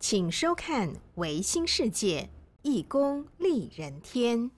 请收看《维新世界》，义工利人天。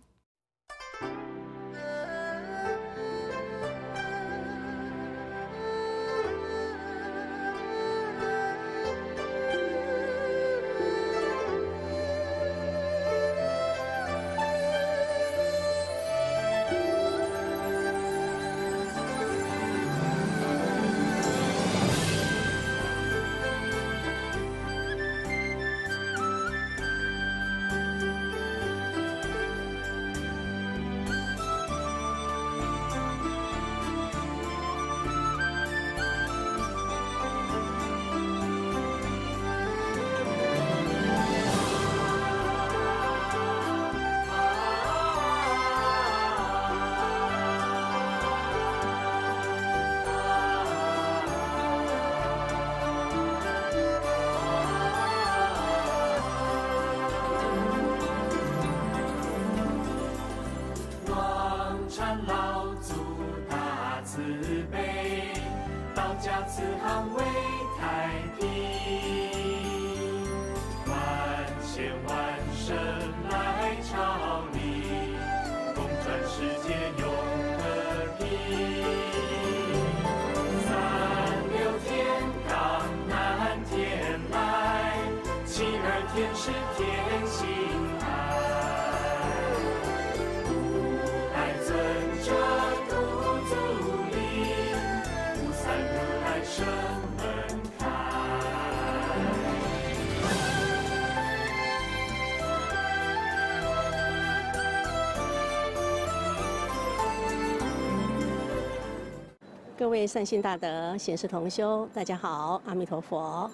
位善信大德、显示同修，大家好，阿弥陀佛。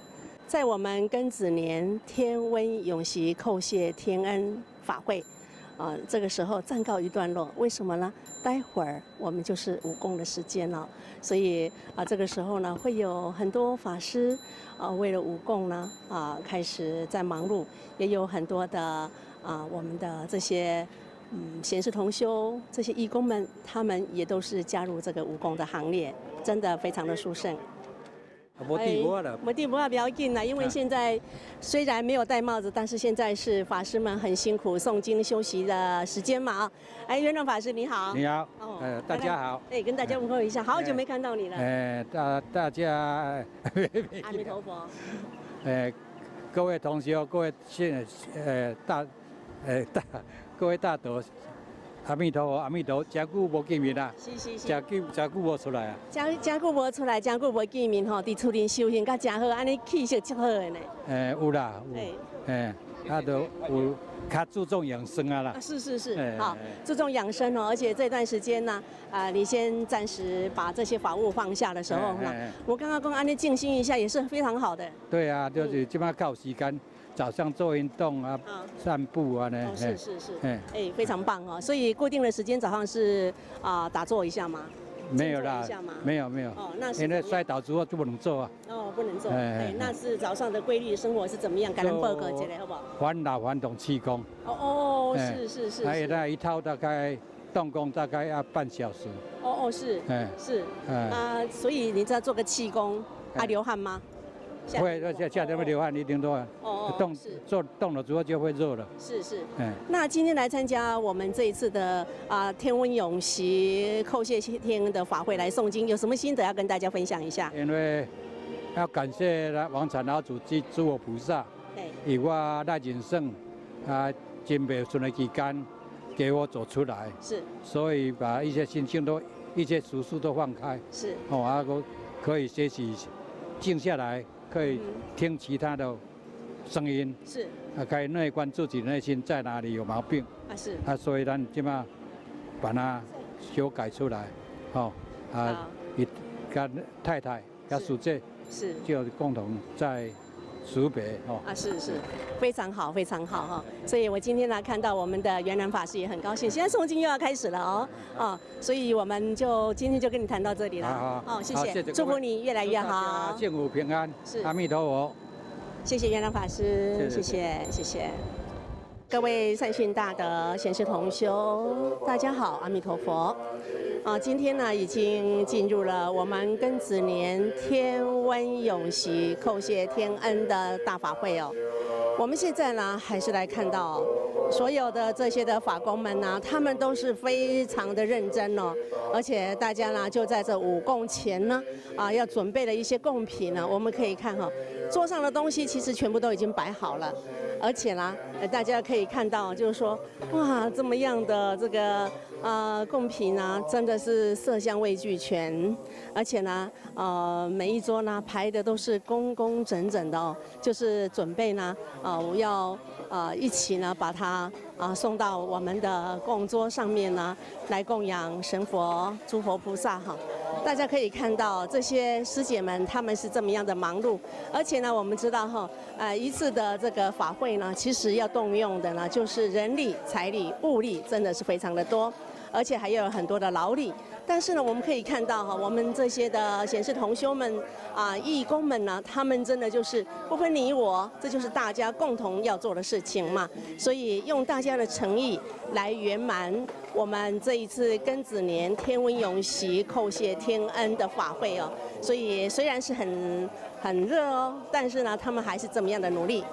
在我们庚子年天温永袭叩谢天恩法会，啊、这个时候暂告一段落。为什么呢？待会儿我们就是五供的时间了，所以啊、这个时候呢，会有很多法师啊、为了五供呢，啊、开始在忙碌，也有很多的啊、我们的这些。嗯，贤士同修这些义工们，他们也都是加入这个武功的行列，真的非常的殊胜。无地无了，我地不怕比较近了，因为啊现在虽然没有戴帽子，但是现在是法师们很辛苦诵经休息的时间嘛。啊！哎，元长法师你好，你好，哦呃，大家好，哎，跟大家问候一下，好久没看到你了，哎，大大家，阿弥陀佛，哎，各位同学，各位现呃大，呃大，各位大德，阿弥陀佛，阿弥陀佛，真久无见面啦，是是是，真久真久无出来啊，真真久无出来，真久无见面吼，伫厝里修行，甲真好，安尼气色真好的呢。呃，有啦，哎有，呃，啊都有较注重养生啊啦。啊，，是是是，哎好哎，注重养生哦。而且这段时间呢，啊、你先暂时把这些法务放下的时候我刚刚跟安妮静心一下也是非常好的。对啊，就是即摆靠时间，早上做运动啊啊，散步啊呢哦，，是是是，哎哎，非常棒哦。所以固定的时间早上是啊、打坐一下吗？没有啦没有没有，哦，那是因为怎么样？摔倒之后就不能做啊。哦，不能做。哎哎哎，那是早上的规律生活是怎么样？给人报告一下好不好？翻老翻动气功，哦哦，哎是是是，还有那一套大概动功大概要半小时，哦哦是哎是。哎，啊，所以你在做个气功，啊哎流汗吗？夏会天夏夏天会流汗，一定多啊哦哦动是。做动了之后就会热了，是是。嗯，那今天来参加我们这一次的啊、天温永习叩谢天恩的法会来诵经，有什么心得要跟大家分享一下？因为要感谢那王禅老祖及诸佛菩萨，对，以我赖景胜啊金北顺的期间给我走出来，是。所以把一些心情都一些俗事都放开，是。哦，啊，我可以学习静下来，可以嗯听其他的声音。是。啊，可以内观自己内心在哪里有毛病。啊是。啊，所以咱即马把它修改出来，哦好。啊，一跟太太跟是。叔姐是。就共同在苏北哦，啊是是，非常好非常好哈、所以我今天呢看到我们的元南法师也很高兴，现在诵经又要开始了哦。哦，所以我们就今天就跟你谈到这里了，好好哦谢谢，祝福你越来越好。家，幸福平安是，阿弥陀佛。谢谢元良法师，谢谢谢谢谢谢。各位善信大德、贤士同修，大家好，阿弥陀佛。啊，今天呢已经进入了我们庚子年天温永喜叩谢天恩的大法会哦。我们现在呢，还是来看到所有的这些的法工们呢，他们都是非常的认真哦，而且大家呢就在这五供前呢，啊，要准备了一些贡品呢。我们可以看哈，桌上的东西其实全部都已经摆好了，而且呢，大家可以看到，就是说，哇，这么样的这个。呃，贡品呢，真的是色香味俱全，而且呢，呃，每一桌呢排的都是工工整整的哦，就是准备呢，呃，我要呃一起呢把它啊送到我们的供桌上面呢，来供养神佛、诸佛菩萨哈。大家可以看到这些师姐们，他们是这么样的忙碌，而且呢，我们知道哈，呃，一次的这个法会呢，其实要动用的呢，就是人力、财力、物力，真的是非常的多。而且还有很多的劳力，但是呢，我们可以看到哈，我们这些的显示同修们啊，义工们呢，他们真的就是不分你我，这就是大家共同要做的事情嘛。所以用大家的诚意来圆满我们这一次庚子年天温永禧叩谢天恩的法会哦。所以虽然是很很热哦，但是呢，他们还是这么样的努力。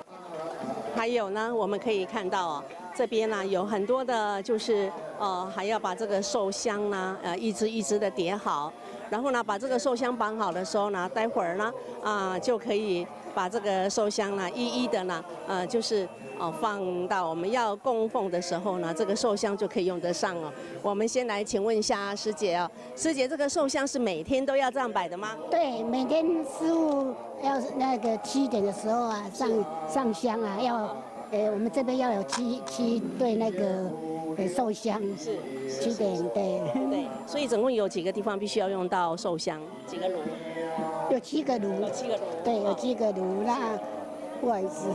还有呢，我们可以看到哦。这边呢有很多的，就是呃还要把这个寿香呢，呃一只一只的叠好，然后呢把这个寿香绑好的时候呢，待会儿呢啊就可以把这个寿香呢一一的呢，呃就是哦放到我们要供奉的时候呢，这个寿香就可以用得上哦。我们先来请问一下师姐哦，师姐这个寿香是每天都要这样摆的吗？对，每天师傅要那个七点的时候啊上上香啊要。呃，我们这边要有七七对那个寿香，是七点对。对，所以总共有几个地方必须要用到寿香？几个炉？有七个炉。有七个炉。对，有七个炉。那不好意思，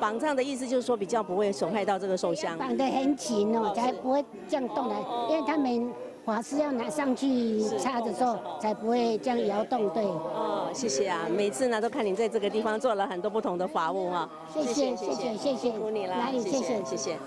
绑上的意思就是说比较不会损害到这个寿香。绑得很紧哦，才不会这样动的，因为他们。法师要拿上去插的时候，才不会这样摇动，对。哦，谢谢啊！每次呢都看你在这个地方做了很多不同的法务啊。谢谢谢谢谢谢，辛苦你了，谢谢谢谢。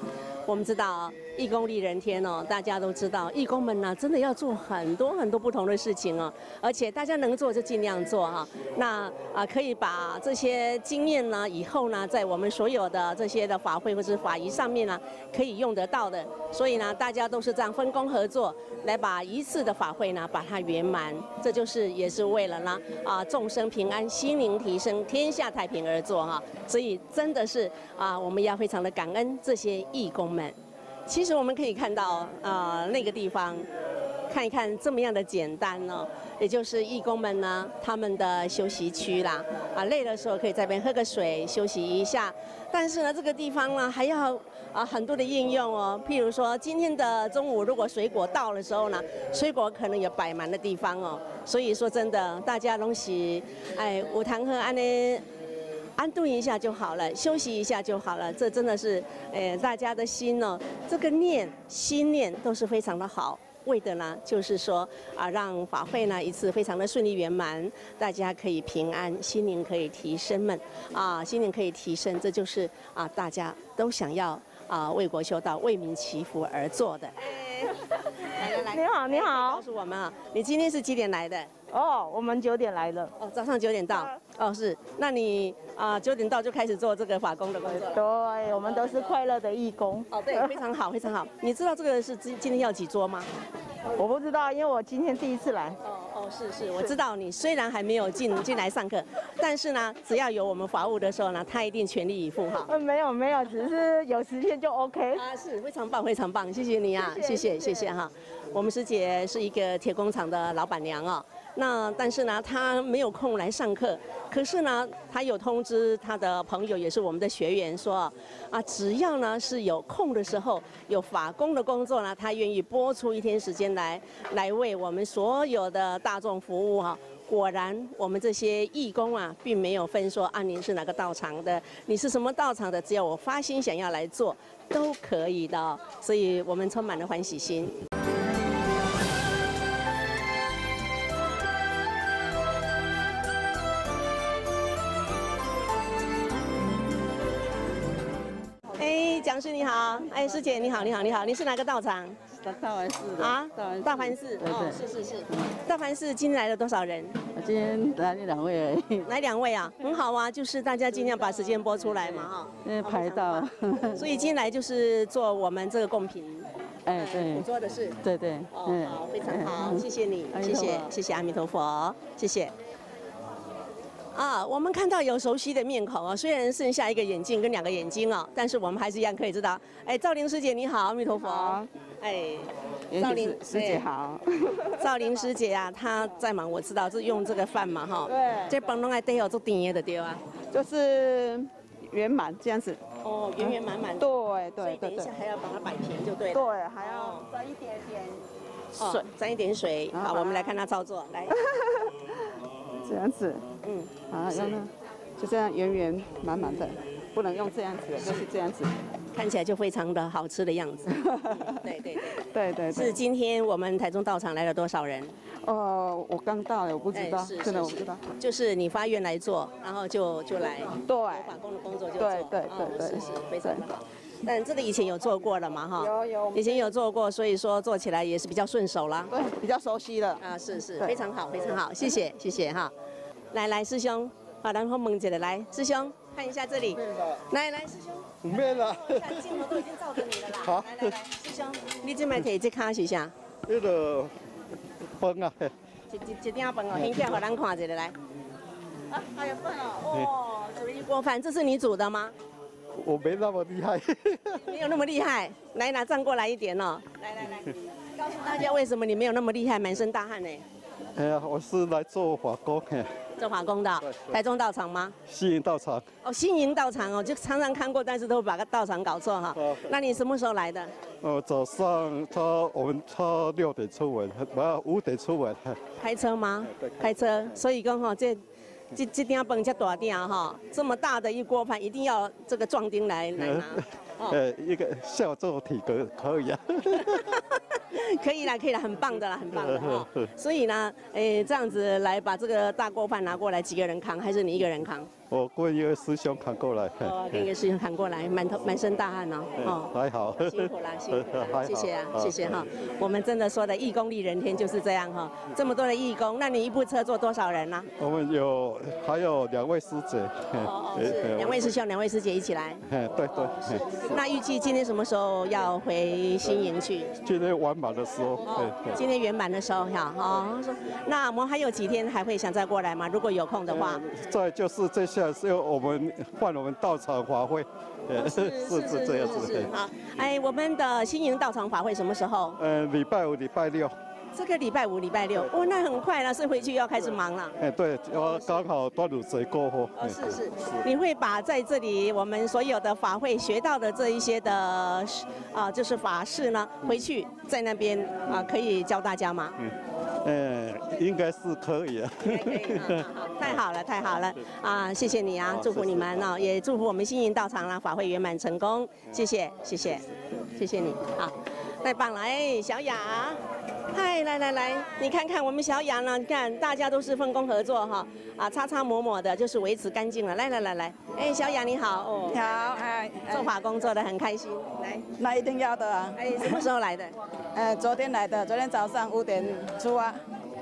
我们知道。义工利人天哦，大家都知道，义工们呢真的要做很多很多不同的事情哦，而且大家能做就尽量做哈。那啊可以把这些经验呢，以后呢在我们所有的这些的法会或者法仪上面呢，可以用得到的。所以呢，大家都是这样分工合作，来把一次的法会呢把它圆满，这就是也是为了呢啊众生平安、心灵提升、天下太平而做哈。所以真的是啊，我们要非常的感恩这些义工们。其实我们可以看到，啊，那个地方，看一看这么样的简单呢，也就是义工们呢他们的休息区啦，啊，累的时候可以在边喝个水休息一下。但是呢，这个地方呢还要啊很多的应用哦，譬如说今天的中午如果水果到的时候呢，水果可能有摆满的地方哦。所以说真的，大家东西，哎，五堂和安妮。安顿一下就好了，休息一下就好了。这真的是，呃，大家的心呢，这个念心念都是非常的好，为的呢，就是说啊，让法会呢一次非常的顺利圆满，大家可以平安，心灵可以提升们，啊，心灵可以提升，这就是啊，大家都想要啊为国修道、为民祈福而做的。来来来，你好，你好，告诉我们啊，你今天是几点来的？哦，我们九点来了。哦，早上九点到。哦，是。那你啊，九点到就开始做这个法工的工作了。对，我们都是快乐的义工。哦，对，非常好，非常好。你知道这个是今今天要几桌吗？我不知道，因为我今天第一次来。哦哦，是是，我知道你虽然还没有进 进来上课，但是呢，只要有我们法务的时候呢，他一定全力以赴哈。嗯，没有没有，只是有时间就 OK。啊，是非常棒，非常棒，谢谢你啊，谢谢谢谢哈。我们师姐是一个铁工厂的老板娘哦。那但是呢，他没有空来上课。可是呢，他有通知他的朋友，也是我们的学员说，啊，只要呢是有空的时候，有法工的工作呢，他愿意拨出一天时间来，来为我们所有的大众服务哈。果然，我们这些义工啊，并没有分说啊，您是哪个道场的，你是什么道场的，只要我发心想要来做，都可以的。所以我们充满了欢喜心。师你好，哎，师姐你好，你好，你好，你是哪个道场？大大环市的啊大环，大环市，对哦，是是是，大凡寺今天来了多少人？今天来了两位而已，来两位啊，很好啊，就是大家尽量把时间拨出来嘛，哈。因为排到，所以今天来就是做我们这个贡品，哎对。你做的是。对对，哦，好，非常好，谢谢你，谢谢，谢谢阿弥陀佛，谢谢。啊，我们看到有熟悉的面孔哦，虽然剩下一个眼镜跟两个眼睛哦，但是我们还是一样可以知道。哎，赵玲师姐你好，阿弥陀佛。哎，赵玲师姐好。赵玲师姐啊，她在忙，我知道是用这个饭嘛哈。对这帮弄来对哦，做甜的对啊。就是圆满这样子。哦，圆圆满满的。对所以对对对等一下。还要把它摆平就对了。对，还要沾一点点哦水，沾一点水。好，我们来看她操作，来。这样子。嗯，啊，然后呢，就这样圆圆满满的，不能用这样子，就是这样子。看起来就非常的好吃的样子。对 对对。对对对。是今天我们台中道场来了多少人？哦，我刚到了，我不知道真的我不知道。就是你发愿来做，然后就就来对法工的工作就做，对对哦对对是是非常好。但这个以前有做过了嘛哈？有有以前有做过，所以说做起来也是比较顺手啦。对，比较熟悉了。啊，是是，非常好，非常好，谢谢谢谢哈。来来，师兄，好，然后蒙姐的来，师兄看一下这里，来来，师兄，唔免啦，看镜头都已经照着你了啦。好来来来，师兄，你这边摕这卡是啥？那个饭啊，嘿一一一鼎饭哦，先起来给咱看一下来。啊，还有饭哦，哦，煮一锅饭，这是你煮的吗？我没那么厉害。没有那么厉害，来拿站过来一点哦。来来来，告诉大家为什么你没有那么厉害，满身大汗呢？哎呀，我是来做法工，的，做法工的，台中道场吗？西营道场。哦，新营道场哦，就常常看过，但是都把个道场搞错哈。那你什么时候来的？呃，早上差我们差六点出门，不要五点出门。嘿开车吗？开车，所以讲哈，这这这点饭才大点哈，这么大的一锅饭，一定要这个壮丁来来拿。哦呃，一个笑做体格可以啊。可以啦，可以啦，很棒的啦，很棒的哈。所以呢，诶，这样子来把这个大锅饭拿过来，几个人扛，还是你一个人扛？我跟一个师兄扛过来。哦，跟一个师兄扛过来，满头满身大汗哦。哦，还好。辛苦啦，辛苦谢谢啊，谢谢哈。我们真的说的义工利人天就是这样哈，这么多的义工，那你一部车坐多少人呢？我们有还有两位师姐。哦哦是两位师兄、两位师姐一起来。哎，对对。嘿那预计今天什么时候要回新营去？今天晚满的时候。今天圆满的时候哈，哦，那我们还有几天还会想再过来吗？如果有空的话。再就是这下是我们换我们道场法会，呃 是是这样子。是好，哎，我们的新营道场法会什么时候？呃，礼拜五、礼拜六。这个礼拜五、礼拜六，哦，那很快了，是回去要开始忙了。哎，对，我刚好端午节过后。哦，是是，你会把在这里我们所有的法会学到的这一些的啊，就是法事呢，回去在那边啊，可以教大家吗？嗯，呃，应该是可以啊。可以，好，太好了，太好了啊！谢谢你啊，祝福你们哦，也祝福我们新营道场啦，法会圆满成功。谢谢，谢谢，谢谢你，好，太棒了，哎，小雅。嗨，来来来，你看看我们小雅呢？你看大家都是分工合作哈，啊，擦擦抹抹的，就是维持干净了。来来来来，哎，小雅你好，哦，好，哎，做法工作的很开心，来，那一定要的啊。哎，什么时候来的？呃，昨天来的，昨天早上五点出啊。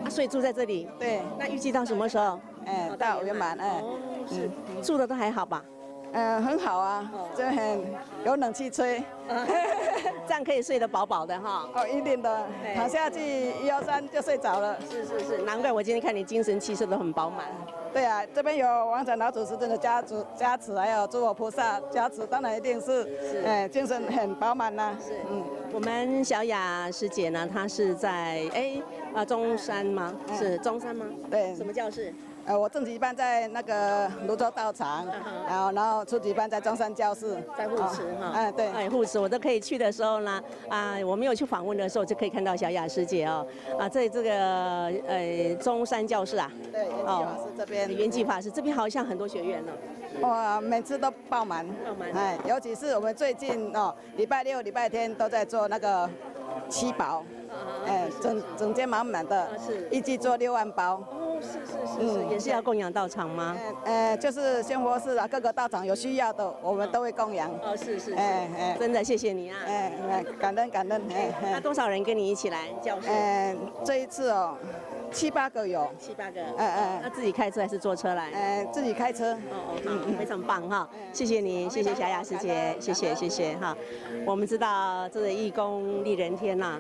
啊，所以住在这里。对。那预计到什么时候？哎，到圆满，哎。嗯，住的都还好吧？嗯，很好啊，这很有冷气吹，这样可以睡得饱饱的哈。哦，一定的，躺下去一二三就睡着了。是是是，难怪我今天看你精神气色都很饱满。对啊，这边有王禅老祖师真的加持加持，还有诸佛菩萨加持，当然一定是，哎，精神很饱满呐。是，嗯，我们小雅师姐呢，她是在哎啊中山吗？是中山吗？对。什么教室？呃，我正级班在那个泸州道场，然后然后初级班在中山教室，在护持哈。哎，对，哎，护持我都可以去的时候呢，啊，我没有去访问的时候，就可以看到小雅师姐哦，啊，在这个呃中山教室啊，对，圆寂法师这边，圆寂法师这边好像很多学员呢。哇，每次都爆满，爆满，哎，尤其是我们最近哦，礼拜六、礼拜天都在做那个七宝，哎，整整间满满的，是，预计做六万包。是是是是，也是要供养道场吗？呃，就是鲜活寺啊，各个道场有需要的，我们都会供养。哦，是是是，哎哎，真的谢谢你啊。哎哎，感恩感恩。哎那多少人跟你一起来教室？哎，这一次哦，七八个有。七八个。哎哎，那自己开车还是坐车来？哎，自己开车。哦哦，好，非常棒哈，谢谢你，谢谢小雅师姐，谢谢谢谢哈。我们知道这个义工利人天呐，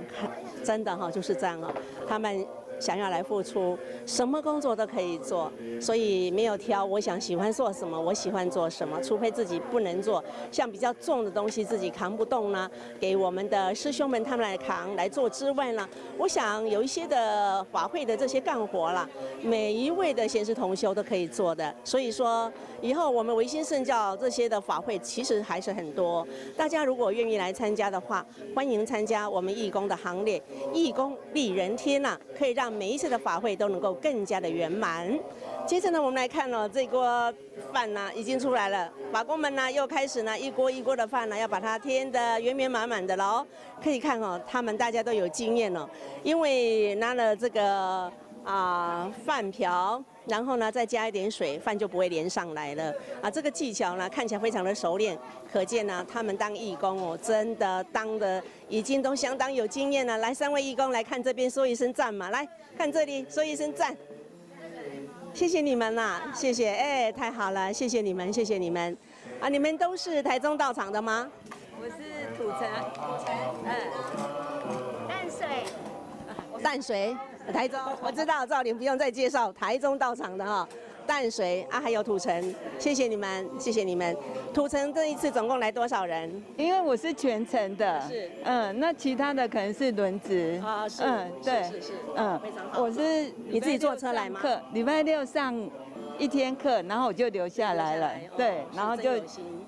真的哈就是这样哦，他们。想要来付出，什么工作都可以做，所以没有挑。我想喜欢做什么，我喜欢做什么，除非自己不能做，像比较重的东西自己扛不动呢，给我们的师兄们他们来扛来做之外呢，我想有一些的法会的这些干活啦，每一位的贤师同修都可以做的。所以说，以后我们维新圣教这些的法会其实还是很多，大家如果愿意来参加的话，欢迎参加我们义工的行列，义工利人天呐，可以让。让每一次的法会都能够更加的圆满。接着呢，我们来看哦，这锅饭呢已经出来了，法工们呢又开始呢一锅一锅的饭呢要把它添的圆圆满满的喽。可以看哦，他们大家都有经验了，因为拿了这个啊饭瓢，然后呢再加一点水，饭就不会连上来了啊。这个技巧呢看起来非常的熟练，可见呢他们当义工哦，真的当的。已经都相当有经验了。来，三位义工来看这边，说一声赞嘛！来看这里，说一声赞。谢谢你们啦，谢谢，哎，太好了，谢谢你们，谢谢你们。啊，你们都是台中道场的吗？我是土城，土城，嗯，淡水，淡水，台中，我知道，赵林不用再介绍，台中到场的哈。淡水啊，还有土城，谢谢你们，谢谢你们。土城这一次总共来多少人？因为我是全程的，是，嗯，那其他的可能是轮值啊，是，嗯，对，是是，嗯，非常好。我是你自己坐车来吗？课礼拜六上一天课，然后我就留下来了，对，然后就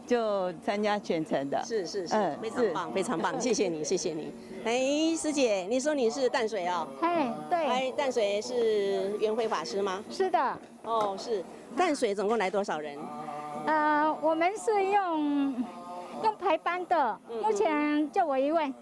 就参加全程的，是是是，嗯，非常棒，非常棒，谢谢你，谢谢你。哎，师姐，你说你是淡水哦？哎，对。哎，淡水是元辉法师吗？是的。哦，是。淡水总共来多少人？呃，我们是用用排班的，目前就我一位。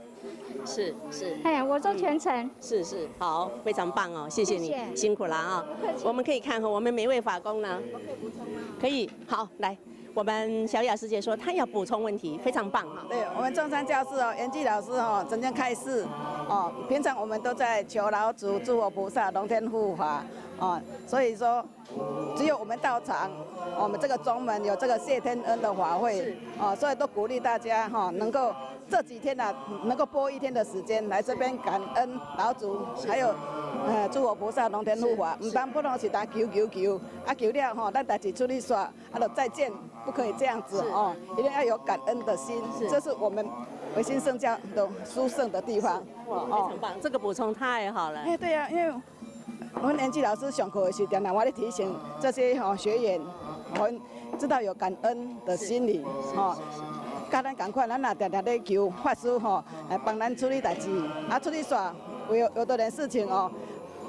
是是。哎，我做全程。是是，好，非常棒哦，谢谢你，辛苦了啊。我们可以看哈，我们每位法工呢？我可以补充吗？可以，好，来。我们小雅师姐说，她要补充问题，非常棒哈。对我们中山教室哦，严继老师哦，整天开示哦。平常我们都在求老祖、诸佛菩萨、龙天护法哦，所以说只有我们到场，我们这个宗门有这个谢天恩的法会哦，所以都鼓励大家哈，能够这几天呢，能够播一天的时间来这边感恩老祖，还有。呃，诸佛菩萨、龙天护法，唔当不能是打求求求，啊求了吼，咱代志出去耍，啊就再见，不可以这样子哦，一定要有感恩的心，这是我们维新圣教的殊胜的地方。哇，非常棒，这个补充太好了。哎，对呀，因为我们年纪老师上课的时候，我咧提醒这些吼学员，我们知道有感恩的心理，哦，教咱赶快，咱也常常咧求法师吼，来帮咱处理代志，啊出去耍。有有的人事情哦，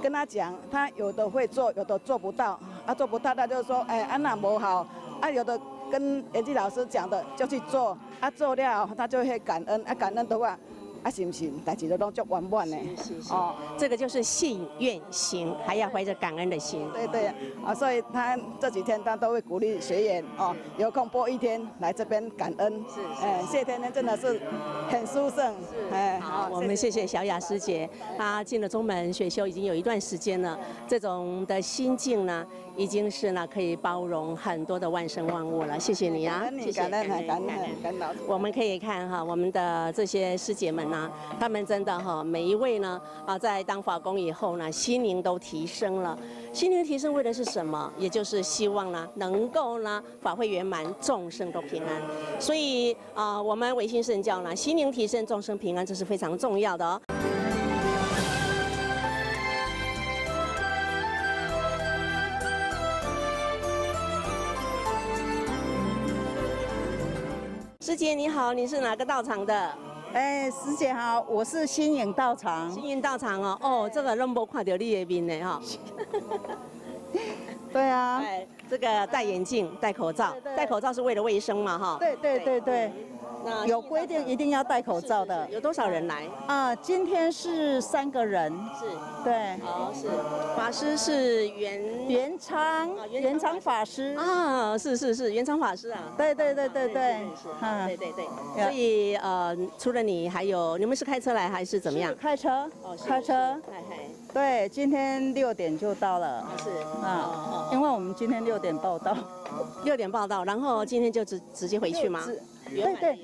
跟他讲，他有的会做，有的做不到，啊做不到他就说，哎安娜没好，啊有的跟演技老师讲的就去做，啊做了他就会感恩，啊感恩的话。啊，信不信？代志都拢足圆满呢。哦，这个就是信愿行，还要怀着感恩的心。对对，啊，所以他这几天他都会鼓励学员哦，有空播一天来这边感恩。是，哎，谢天天真的是很殊胜。是，哎，好，我们谢谢小雅师姐，她进了中门选修已经有一段时间了，这种的心境呢。已经是呢，可以包容很多的万生万物了。谢谢你啊，谢谢，感恩感恩感恩。我们可以看哈，我们的这些师姐们呢，她们真的哈，每一位呢啊，在当法工以后呢，心灵都提升了。心灵提升为的是什么？也就是希望呢，能够呢法会圆满，众生都平安。所以啊，我们维新圣教呢，心灵提升，众生平安，这是非常重要的哦。师姐你好，你是哪个道场的？哎，师姐好，我是新颖道场。新颖道场哦，哦，这个拢无看到你的面呢哈。对啊。这个戴眼镜、戴口罩，戴口罩是为了卫生嘛，哈。对对对对。那有规定一定要戴口罩的。有多少人来？啊，今天是三个人。是。对。哦，是。法师是袁袁昌，袁昌法师。啊，是是是，袁昌法师啊。对对对对对。啊，对对对。所以呃，除了你，还有你们是开车来还是怎么样？开车。哦，开车。对，今天六点就到了。是。啊，因为我们今天六点报到。六点报到，然后今天就直直接回去吗？对对，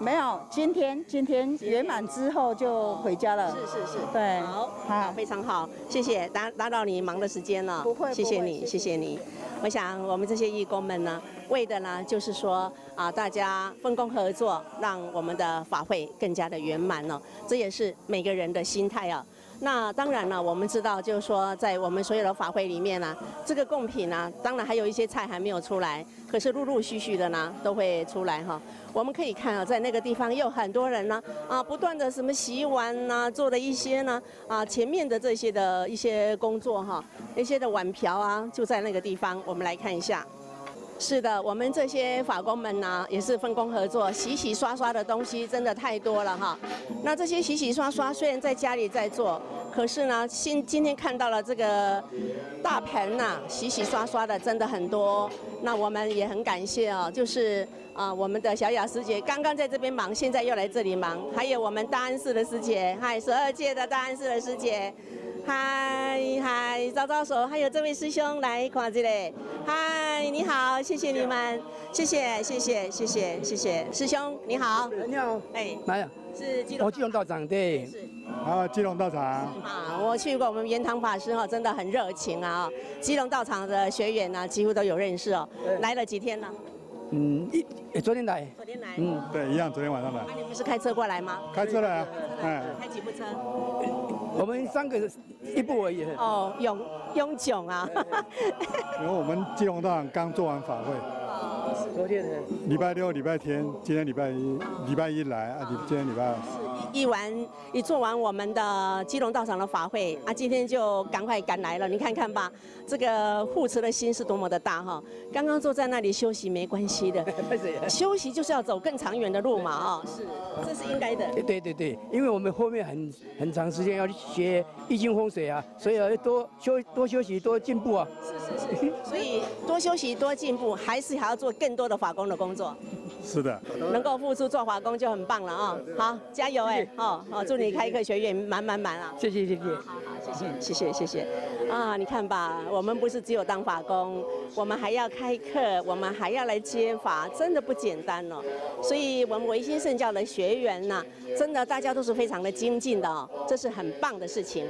没有，今天今天圆满之后就回家了。是是是，对，好，好，非常好，谢谢打打扰你忙的时间了，不会，谢谢你，谢谢你。我想我们这些义工们呢，为的呢就是说啊，大家分工合作，让我们的法会更加的圆满了，这也是每个人的心态啊。那当然了，我们知道，就是说，在我们所有的法会里面呢，这个贡品呢，当然还有一些菜还没有出来，可是陆陆续续的呢，都会出来哈。我们可以看啊，在那个地方有很多人呢，啊，不断的什么洗碗呐，做的一些呢，啊，前面的这些的一些工作哈，那些的碗瓢啊，就在那个地方，我们来看一下。是的，我们这些法工们呢，也是分工合作，洗洗刷刷的东西真的太多了哈。那这些洗洗刷刷虽然在家里在做，可是呢，今今天看到了这个大盆呐，洗洗刷刷的真的很多。那我们也很感谢哦，就是啊，我们的小雅师姐刚刚在这边忙，现在又来这里忙，还有我们大安寺的师姐，嗨，十二届的大安寺的师姐。嗨嗨，招招手，还有这位师兄来看这里。嗨，哎，你好，谢谢你们，谢谢谢谢谢谢谢谢师兄，你好，你好，哎，来呀，是基隆，我基隆道长对，啊，基隆道场，啊，我去过我们圆堂法师哈，真的很热情啊，基隆道场的学员呢、几乎都有认识哦，来了几天了。嗯，一昨天来，昨天来，嗯，对，一样，昨天晚上来。那、你不是开车过来吗？开车来啊，哎，开几部车？我们三个一步而已。哦，臃臃肿啊。因为我们基隆道场刚做完法会。昨天的。礼拜六、礼拜天，今天礼拜一，礼拜一来啊，今天礼拜二。一完一做完我们的基隆道场的法会啊，今天就赶快赶来了。你看看吧，这个护持的心是多么的大哈！刚刚坐在那里休息没关系的，休息就是要走更长远的路嘛啊！是，这是应该的。对对对，因为我们后面很很长时间要去学易经风水啊，所以要多休多休息多进步啊。是是是，所以多休息多进步，还是还要做更多的法工的工作。是的，能够付出做法工就很棒了啊！好，加油哎！哦哦，祝你开课学院满满满啊！谢谢谢谢，好好谢谢谢谢谢谢啊！你看吧，我们不是只有当法工，我们还要开课，我们还要来接法，真的不简单哦。所以，我们维新圣教的学员呐，真的大家都是非常的精进的哦，这是很棒的事情。